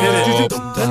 Ghostbusters!